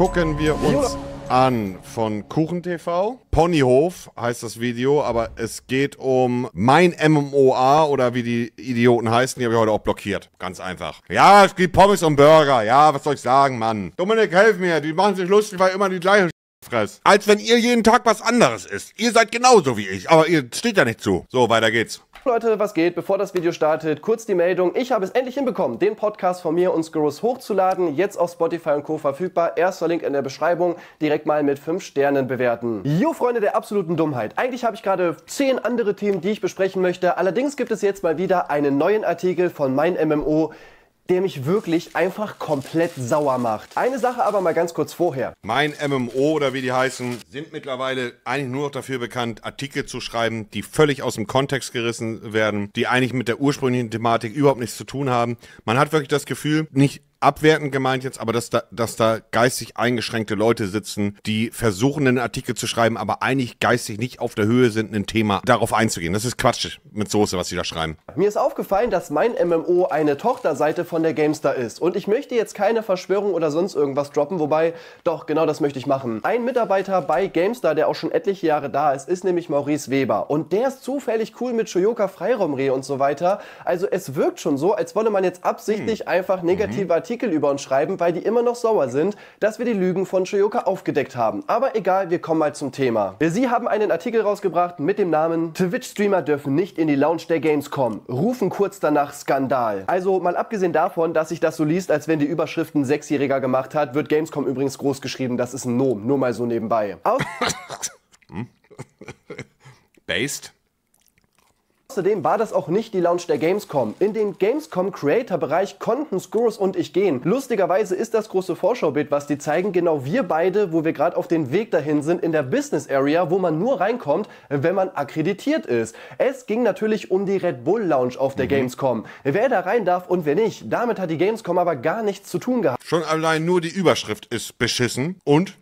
gucken wir uns an von KuchenTV. Ponyhof heißt das Video, aber es geht um mein MMOA oder wie die Idioten heißen. Die habe ich heute auch blockiert. Ganz einfach. Ja, es gibt Pommes und Burger. Ja, was soll ich sagen, Mann? Dominik, helf mir. Die machen sich lustig, weil immer die gleiche Fress. Als wenn ihr jeden Tag was anderes isst. Ihr seid genauso wie ich, aber ihr steht ja nicht zu. So, weiter geht's. Leute, was geht? Bevor das Video startet, kurz die Meldung. Ich habe es endlich hinbekommen, den Podcast von mir und Skurrus hochzuladen. Jetzt auf Spotify und Co. verfügbar. Erster Link in der Beschreibung. Direkt mal mit 5 Sternen bewerten. Jo, Freunde der absoluten Dummheit. Eigentlich habe ich gerade 10 andere Themen, die ich besprechen möchte. Allerdings gibt es jetzt mal wieder einen neuen Artikel von mein MMO der mich wirklich einfach komplett sauer macht. Eine Sache aber mal ganz kurz vorher. Mein MMO oder wie die heißen, sind mittlerweile eigentlich nur noch dafür bekannt, Artikel zu schreiben, die völlig aus dem Kontext gerissen werden, die eigentlich mit der ursprünglichen Thematik überhaupt nichts zu tun haben. Man hat wirklich das Gefühl, nicht abwertend gemeint jetzt, aber dass da, dass da geistig eingeschränkte Leute sitzen, die versuchen, einen Artikel zu schreiben, aber eigentlich geistig nicht auf der Höhe sind, ein Thema darauf einzugehen. Das ist Quatsch mit Soße, was sie da schreiben. Mir ist aufgefallen, dass mein MMO eine Tochterseite von der GameStar ist. Und ich möchte jetzt keine Verschwörung oder sonst irgendwas droppen, wobei, doch, genau das möchte ich machen. Ein Mitarbeiter bei GameStar, der auch schon etliche Jahre da ist, ist nämlich Maurice Weber. Und der ist zufällig cool mit Shoyoka Freiraumrehe und so weiter. Also es wirkt schon so, als wolle man jetzt absichtlich hm. einfach negative mhm. Artikel über uns schreiben, weil die immer noch sauer sind, dass wir die Lügen von Shoyoka aufgedeckt haben. Aber egal, wir kommen mal zum Thema. Sie haben einen Artikel rausgebracht mit dem Namen Twitch-Streamer dürfen nicht in die Lounge der Gamescom, rufen kurz danach Skandal. Also mal abgesehen davon, dass sich das so liest, als wenn die Überschrift ein Sechsjähriger gemacht hat, wird Gamescom übrigens groß geschrieben, das ist ein Nom, nur mal so nebenbei. Based? Außerdem war das auch nicht die Launch der Gamescom. In den Gamescom Creator Bereich konnten Skurrus und ich gehen. Lustigerweise ist das große Vorschaubild, was die zeigen, genau wir beide, wo wir gerade auf den Weg dahin sind, in der Business Area, wo man nur reinkommt, wenn man akkreditiert ist. Es ging natürlich um die Red Bull Lounge auf der mhm. Gamescom. Wer da rein darf und wer nicht. Damit hat die Gamescom aber gar nichts zu tun gehabt. Schon allein nur die Überschrift ist beschissen und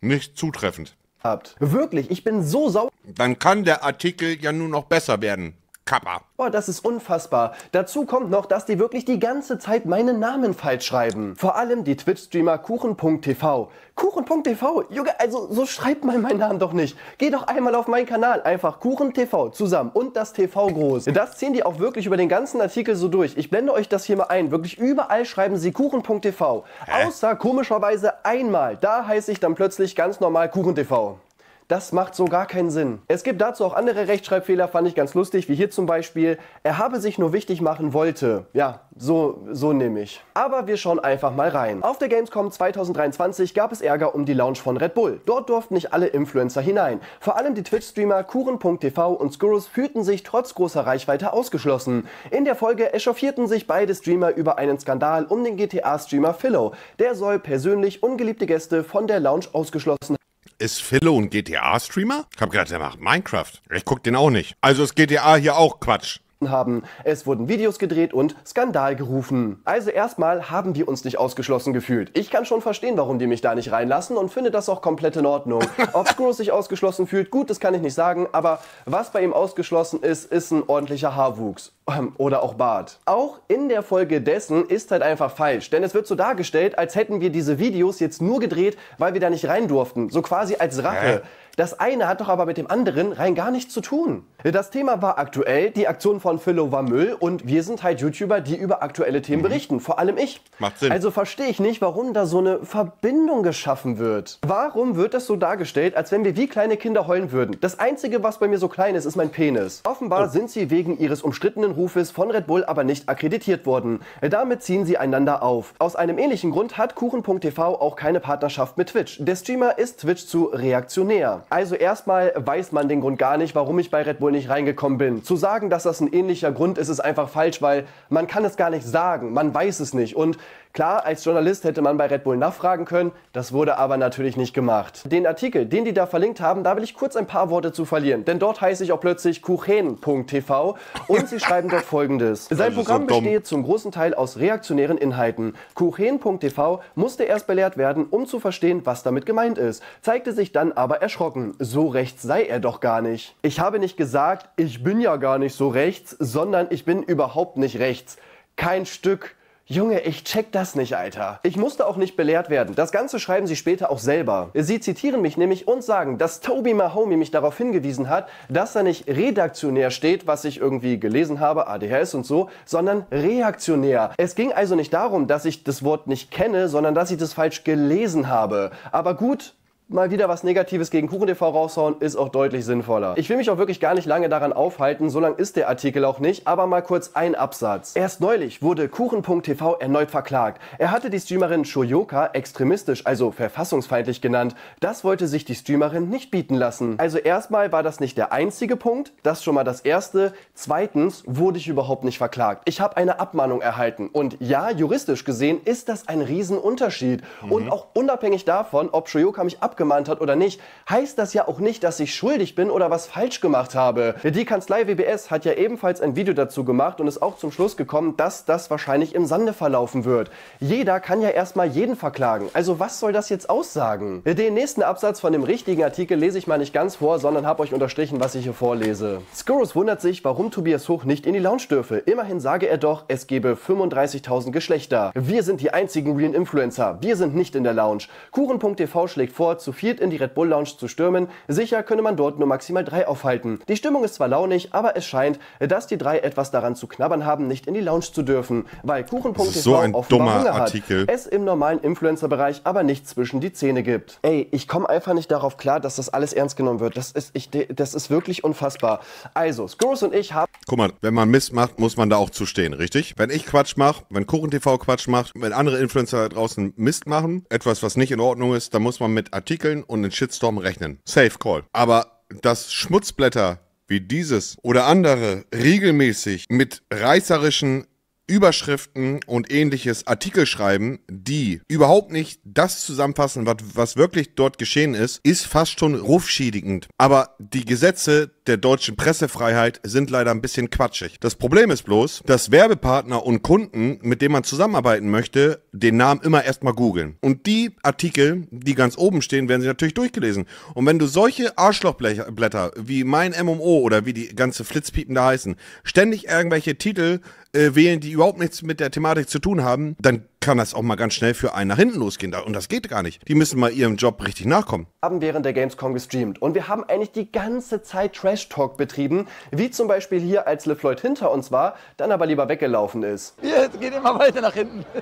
nicht zutreffend habt. Wirklich, ich bin so sauer. Dann kann der Artikel ja nur noch besser werden. Kappa. Boah, das ist unfassbar. Dazu kommt noch, dass die wirklich die ganze Zeit meinen Namen falsch schreiben. Vor allem die Twitch-Streamer Kuchen.tv. Kuchen.tv? Junge, also so schreibt man meinen Namen doch nicht. Geh doch einmal auf meinen Kanal, einfach Kuchen.tv zusammen und das TV groß. Das ziehen die auch wirklich über den ganzen Artikel so durch. Ich blende euch das hier mal ein. Wirklich überall schreiben sie Kuchen.tv. Außer komischerweise einmal. Da heiße ich dann plötzlich ganz normal Kuchen.tv. Das macht so gar keinen Sinn. Es gibt dazu auch andere Rechtschreibfehler, fand ich ganz lustig, wie hier zum Beispiel, er habe sich nur wichtig machen wollte. Ja, so, so nehme ich. Aber wir schauen einfach mal rein. Auf der Gamescom 2023 gab es Ärger um die Launch von Red Bull. Dort durften nicht alle Influencer hinein. Vor allem die Twitch-Streamer Kuren.tv und Skurrus fühlten sich trotz großer Reichweite ausgeschlossen. In der Folge echauffierten sich beide Streamer über einen Skandal um den GTA-Streamer Philo. Der soll persönlich ungeliebte Gäste von der Launch ausgeschlossen ist Philo ein GTA-Streamer? Ich hab gedacht, der macht Minecraft. Ich guck den auch nicht. Also ist GTA hier auch Quatsch haben. Es wurden Videos gedreht und Skandal gerufen. Also erstmal haben wir uns nicht ausgeschlossen gefühlt. Ich kann schon verstehen, warum die mich da nicht reinlassen und finde das auch komplett in Ordnung. Ob Screws sich ausgeschlossen fühlt, gut, das kann ich nicht sagen, aber was bei ihm ausgeschlossen ist, ist ein ordentlicher Haarwuchs. Ähm, oder auch Bart. Auch in der Folge dessen ist halt einfach falsch, denn es wird so dargestellt, als hätten wir diese Videos jetzt nur gedreht, weil wir da nicht rein durften. So quasi als Rache. Äh? Das eine hat doch aber mit dem anderen rein gar nichts zu tun. Das Thema war aktuell, die Aktion von Philo war Müll und wir sind halt YouTuber, die über aktuelle Themen mhm. berichten. Vor allem ich. Macht Sinn. Also verstehe ich nicht, warum da so eine Verbindung geschaffen wird. Warum wird das so dargestellt, als wenn wir wie kleine Kinder heulen würden? Das Einzige, was bei mir so klein ist, ist mein Penis. Offenbar oh. sind sie wegen ihres umstrittenen Rufes von Red Bull aber nicht akkreditiert worden. Damit ziehen sie einander auf. Aus einem ähnlichen Grund hat Kuchen.tv auch keine Partnerschaft mit Twitch. Der Streamer ist Twitch zu reaktionär. Also erstmal weiß man den Grund gar nicht, warum ich bei Red Bull nicht reingekommen bin. Zu sagen, dass das ein ähnlicher Grund ist, ist einfach falsch, weil man kann es gar nicht sagen. Man weiß es nicht. Und Klar, als Journalist hätte man bei Red Bull nachfragen können, das wurde aber natürlich nicht gemacht. Den Artikel, den die da verlinkt haben, da will ich kurz ein paar Worte zu verlieren, denn dort heiße ich auch plötzlich kuchen.tv und sie schreiben dort folgendes. Sein Programm so besteht zum großen Teil aus reaktionären Inhalten. Kuchen.tv musste erst belehrt werden, um zu verstehen, was damit gemeint ist, zeigte sich dann aber erschrocken. So rechts sei er doch gar nicht. Ich habe nicht gesagt, ich bin ja gar nicht so rechts, sondern ich bin überhaupt nicht rechts. Kein Stück Junge, ich check das nicht, Alter. Ich musste auch nicht belehrt werden. Das Ganze schreiben sie später auch selber. Sie zitieren mich nämlich und sagen, dass Toby Mahomey mich darauf hingewiesen hat, dass da nicht redaktionär steht, was ich irgendwie gelesen habe, ADHS und so, sondern reaktionär. Es ging also nicht darum, dass ich das Wort nicht kenne, sondern dass ich das falsch gelesen habe. Aber gut, mal wieder was Negatives gegen KuchenTV raushauen, ist auch deutlich sinnvoller. Ich will mich auch wirklich gar nicht lange daran aufhalten, so lang ist der Artikel auch nicht, aber mal kurz ein Absatz. Erst neulich wurde Kuchen.tv erneut verklagt. Er hatte die Streamerin Shoyoka extremistisch, also verfassungsfeindlich genannt. Das wollte sich die Streamerin nicht bieten lassen. Also erstmal war das nicht der einzige Punkt, das schon mal das erste. Zweitens wurde ich überhaupt nicht verklagt. Ich habe eine Abmahnung erhalten und ja, juristisch gesehen ist das ein Riesenunterschied. Mhm. Und auch unabhängig davon, ob Shoyoka mich ab abgemahnt hat oder nicht, heißt das ja auch nicht, dass ich schuldig bin oder was falsch gemacht habe. Die Kanzlei WBS hat ja ebenfalls ein Video dazu gemacht und ist auch zum Schluss gekommen, dass das wahrscheinlich im Sande verlaufen wird. Jeder kann ja erstmal jeden verklagen. Also was soll das jetzt aussagen? Den nächsten Absatz von dem richtigen Artikel lese ich mal nicht ganz vor, sondern habe euch unterstrichen, was ich hier vorlese. Skurrus wundert sich, warum Tobias Hoch nicht in die Lounge dürfe. Immerhin sage er doch, es gebe 35.000 Geschlechter. Wir sind die einzigen realen Influencer. Wir sind nicht in der Lounge. Kuchen.tv schlägt vor, zu viert in die Red Bull Lounge zu stürmen. Sicher könne man dort nur maximal drei aufhalten. Die Stimmung ist zwar launig, aber es scheint, dass die drei etwas daran zu knabbern haben, nicht in die Lounge zu dürfen, weil Kuchen.tv so offenbar Hunger Artikel. hat. Es im normalen Influencer-Bereich aber nicht zwischen die Zähne gibt. Ey, ich komme einfach nicht darauf klar, dass das alles ernst genommen wird. Das ist, ich, das ist wirklich unfassbar. Also, Skurrus und ich haben... Guck mal, wenn man Mist macht, muss man da auch zu stehen, richtig? Wenn ich Quatsch mache, wenn Kuchen.tv Quatsch macht, wenn andere Influencer da draußen Mist machen, etwas, was nicht in Ordnung ist, dann muss man mit Artikeln Artikeln und den Shitstorm rechnen. Safe Call. Aber dass Schmutzblätter wie dieses oder andere regelmäßig mit reißerischen Überschriften und ähnliches Artikel schreiben, die überhaupt nicht das zusammenfassen, was, was wirklich dort geschehen ist, ist fast schon rufschädigend. Aber die Gesetze der deutschen Pressefreiheit sind leider ein bisschen quatschig. Das Problem ist bloß, dass Werbepartner und Kunden, mit denen man zusammenarbeiten möchte, den Namen immer erstmal googeln. Und die Artikel, die ganz oben stehen, werden sie natürlich durchgelesen. Und wenn du solche Arschlochblätter wie mein MMO oder wie die ganze Flitzpiepen da heißen, ständig irgendwelche Titel äh, wählen, die überhaupt nichts mit der Thematik zu tun haben, dann kann das auch mal ganz schnell für einen nach hinten losgehen. Und das geht gar nicht. Die müssen mal ihrem Job richtig nachkommen. Haben während der Gamescom gestreamt. Und wir haben eigentlich die ganze Zeit Trash-Talk betrieben. Wie zum Beispiel hier, als LeFloid hinter uns war, dann aber lieber weggelaufen ist. Jetzt geht immer weiter nach hinten.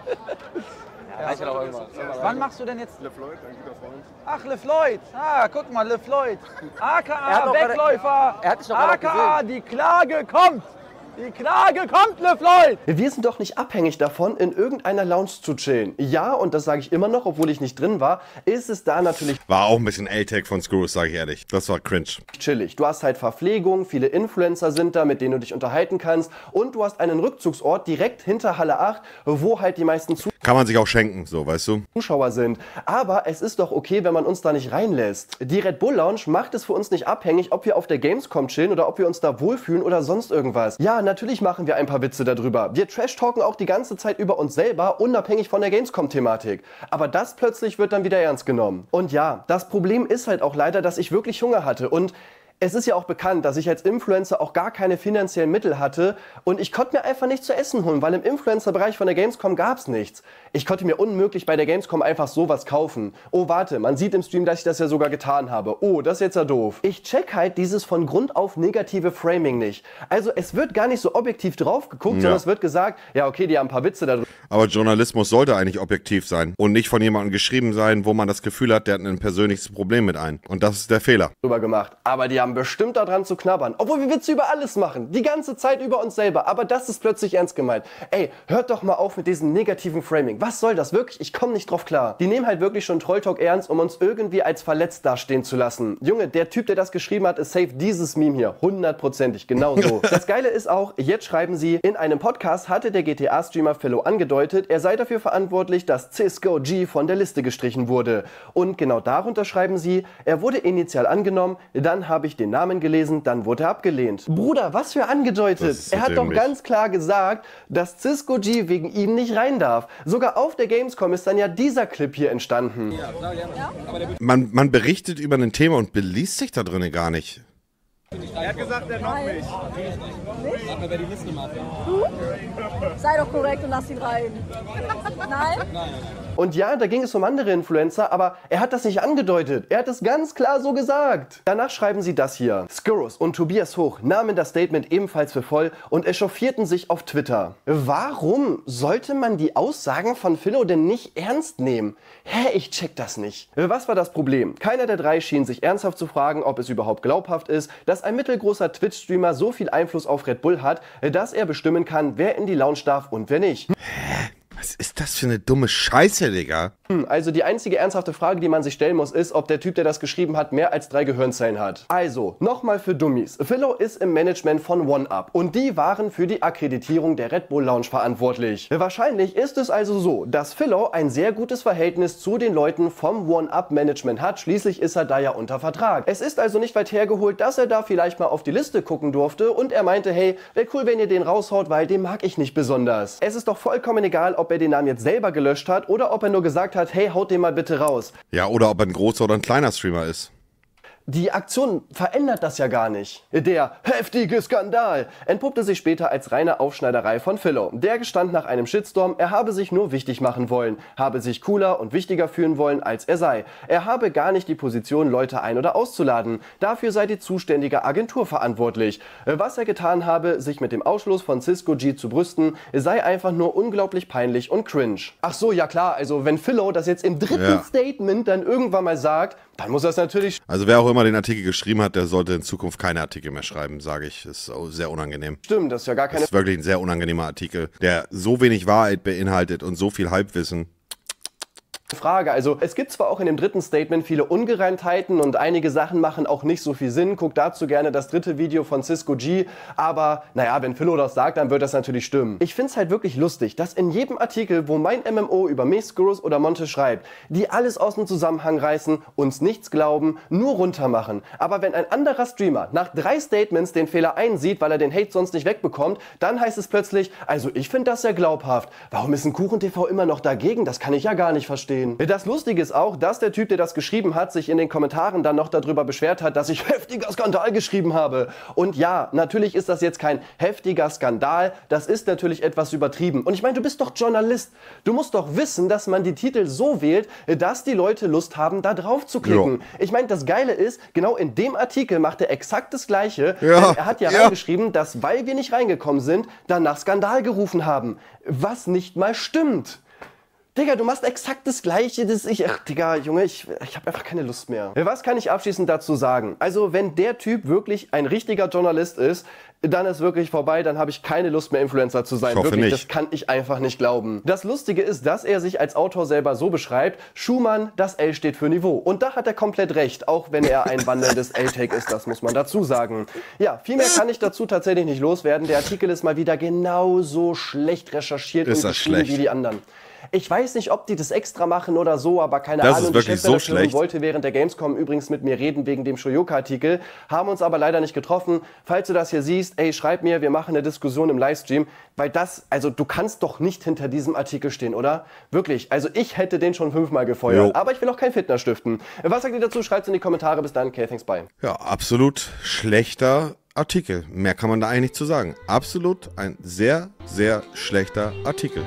Ja, reicht auch irgendwann. Wann machst du denn jetzt? LeFloid, ein guter Freund. Ach, LeFloid. Ah, guck mal, LeFloid. AKA Wegläufer. Er hat dich doch AKA, die Klage kommt. Die Klage kommt, LeFloid! Wir sind doch nicht abhängig davon, in irgendeiner Lounge zu chillen. Ja, und das sage ich immer noch, obwohl ich nicht drin war, ist es da natürlich... War auch ein bisschen A-Tag von Screws, sage ich ehrlich. Das war cringe. Chillig. Du hast halt Verpflegung, viele Influencer sind da, mit denen du dich unterhalten kannst und du hast einen Rückzugsort direkt hinter Halle 8, wo halt die meisten Zuschauer... Kann man sich auch schenken, so, weißt du? Zuschauer sind. Aber es ist doch okay, wenn man uns da nicht reinlässt. Die Red Bull Lounge macht es für uns nicht abhängig, ob wir auf der Gamescom chillen oder ob wir uns da wohlfühlen oder sonst irgendwas. Ja, natürlich machen wir ein paar Witze darüber. Wir trash-talken auch die ganze Zeit über uns selber, unabhängig von der Gamescom-Thematik. Aber das plötzlich wird dann wieder ernst genommen. Und ja, das Problem ist halt auch leider, dass ich wirklich Hunger hatte und es ist ja auch bekannt, dass ich als Influencer auch gar keine finanziellen Mittel hatte und ich konnte mir einfach nichts zu essen holen, weil im Influencer-Bereich von der Gamescom gab es nichts. Ich konnte mir unmöglich bei der Gamescom einfach sowas kaufen. Oh, warte, man sieht im Stream, dass ich das ja sogar getan habe. Oh, das ist jetzt ja doof. Ich check halt dieses von Grund auf negative Framing nicht. Also es wird gar nicht so objektiv drauf geguckt, ja. sondern es wird gesagt, ja okay, die haben ein paar Witze da drin. Aber Journalismus sollte eigentlich objektiv sein und nicht von jemandem geschrieben sein, wo man das Gefühl hat, der hat ein persönliches Problem mit einem. Und das ist der Fehler. Drüber gemacht. Aber die haben bestimmt daran zu knabbern. Obwohl wir Witze über alles machen. Die ganze Zeit über uns selber. Aber das ist plötzlich ernst gemeint. Ey, hört doch mal auf mit diesem negativen Framing. Was soll das wirklich? Ich komme nicht drauf klar. Die nehmen halt wirklich schon Trolltalk ernst, um uns irgendwie als verletzt dastehen zu lassen. Junge, der Typ, der das geschrieben hat, ist safe dieses Meme hier. Hundertprozentig, genau so. das Geile ist auch, jetzt schreiben sie, in einem Podcast hatte der GTA-Streamer Fellow angedeutet, er sei dafür verantwortlich, dass Cisco G von der Liste gestrichen wurde. Und genau darunter schreiben sie, er wurde initial angenommen, dann habe ich den Namen gelesen, dann wurde er abgelehnt. Bruder, was für angedeutet? So er hat dämlich. doch ganz klar gesagt, dass Cisco G wegen ihm nicht rein darf. Sogar auf der Gamescom ist dann ja dieser Clip hier entstanden. Ja, klar, ja. Man, man berichtet über ein Thema und beliest sich da drinnen gar nicht. Er hat gesagt, er noch nicht. Natürlich nicht. Sag mal, wer die Liste macht. Du? Sei doch korrekt und lass ihn rein. Nein? Nein. Und ja, da ging es um andere Influencer, aber er hat das nicht angedeutet. Er hat es ganz klar so gesagt. Danach schreiben sie das hier. Skurrus und Tobias Hoch nahmen das Statement ebenfalls für voll und echauffierten sich auf Twitter. Warum sollte man die Aussagen von Philo denn nicht ernst nehmen? Hä, ich check das nicht. Was war das Problem? Keiner der drei schien sich ernsthaft zu fragen, ob es überhaupt glaubhaft ist, dass ein mittelgroßer Twitch-Streamer so viel Einfluss auf Red Bull hat, dass er bestimmen kann, wer in die Lounge darf und wer nicht. Was ist das für eine dumme Scheiße, Digga? Hm, also die einzige ernsthafte Frage, die man sich stellen muss, ist, ob der Typ, der das geschrieben hat, mehr als drei Gehirnzellen hat. Also, nochmal für Dummies. Philo ist im Management von OneUp und die waren für die Akkreditierung der Red Bull Lounge verantwortlich. Wahrscheinlich ist es also so, dass Philo ein sehr gutes Verhältnis zu den Leuten vom OneUp Management hat. Schließlich ist er da ja unter Vertrag. Es ist also nicht weit hergeholt, dass er da vielleicht mal auf die Liste gucken durfte und er meinte, hey, wäre cool, wenn ihr den raushaut, weil den mag ich nicht besonders. Es ist doch vollkommen egal, ob er den Namen jetzt selber gelöscht hat oder ob er nur gesagt hat, hey, haut den mal bitte raus. Ja, oder ob er ein großer oder ein kleiner Streamer ist. Die Aktion verändert das ja gar nicht. Der heftige Skandal entpuppte sich später als reine Aufschneiderei von Philo. Der gestand nach einem Shitstorm, er habe sich nur wichtig machen wollen, habe sich cooler und wichtiger fühlen wollen, als er sei. Er habe gar nicht die Position, Leute ein- oder auszuladen. Dafür sei die zuständige Agentur verantwortlich. Was er getan habe, sich mit dem Ausschluss von Cisco G zu brüsten, sei einfach nur unglaublich peinlich und cringe. Ach so, ja klar, also wenn Philo das jetzt im dritten ja. Statement dann irgendwann mal sagt, dann muss das natürlich. Also wer auch immer den Artikel geschrieben hat, der sollte in Zukunft keine Artikel mehr schreiben, sage ich. Das ist sehr unangenehm. Stimmt, das ist ja gar keine. Das ist wirklich ein sehr unangenehmer Artikel, der so wenig Wahrheit beinhaltet und so viel Halbwissen. Frage. Also es gibt zwar auch in dem dritten Statement viele Ungereimtheiten und einige Sachen machen auch nicht so viel Sinn. Guckt dazu gerne das dritte Video von Cisco G. Aber naja, wenn Philo das sagt, dann wird das natürlich stimmen. Ich finde es halt wirklich lustig, dass in jedem Artikel, wo mein MMO über Mescurus oder Monte schreibt, die alles aus dem Zusammenhang reißen, uns nichts glauben, nur runtermachen. Aber wenn ein anderer Streamer nach drei Statements den Fehler einsieht, weil er den Hate sonst nicht wegbekommt, dann heißt es plötzlich, also ich finde das sehr glaubhaft. Warum ist ein KuchenTV immer noch dagegen? Das kann ich ja gar nicht verstehen stehen. Das Lustige ist auch, dass der Typ, der das geschrieben hat, sich in den Kommentaren dann noch darüber beschwert hat, dass ich heftiger Skandal geschrieben habe. Und ja, natürlich ist das jetzt kein heftiger Skandal, das ist natürlich etwas übertrieben. Und ich meine, du bist doch Journalist. Du musst doch wissen, dass man die Titel so wählt, dass die Leute Lust haben, da drauf zu klicken. Ja. Ich meine, das Geile ist, genau in dem Artikel macht er exakt das Gleiche. Ja. Er hat ja, ja reingeschrieben, dass, weil wir nicht reingekommen sind, danach Skandal gerufen haben. Was nicht mal stimmt. Digga, du machst exakt das Gleiche. Das ich, ach, Digga, Junge, ich, ich habe einfach keine Lust mehr. Was kann ich abschließend dazu sagen? Also, wenn der Typ wirklich ein richtiger Journalist ist, dann ist wirklich vorbei, dann habe ich keine Lust mehr Influencer zu sein. Ich hoffe wirklich, nicht. das kann ich einfach nicht glauben. Das Lustige ist, dass er sich als Autor selber so beschreibt, Schumann, das L steht für Niveau. Und da hat er komplett recht, auch wenn er ein wandelndes L-Take ist, das muss man dazu sagen. Ja, viel mehr kann ich dazu tatsächlich nicht loswerden. Der Artikel ist mal wieder genauso schlecht recherchiert ist und geschrieben wie die anderen. Ich weiß nicht, ob die das extra machen oder so, aber keine das Ahnung. Ist wirklich die so schlecht. wollte während der Gamescom übrigens mit mir reden wegen dem Shoyoka-Artikel, haben uns aber leider nicht getroffen. Falls du das hier siehst, ey, schreib mir, wir machen eine Diskussion im Livestream, weil das, also du kannst doch nicht hinter diesem Artikel stehen, oder? Wirklich, also ich hätte den schon fünfmal gefeuert, jo. aber ich will auch kein Fitner stiften. Was sagt ihr dazu? Schreibt es in die Kommentare. Bis dann, okay, thanks, bye. Ja, absolut schlechter Artikel. Mehr kann man da eigentlich zu sagen. Absolut ein sehr, sehr schlechter Artikel.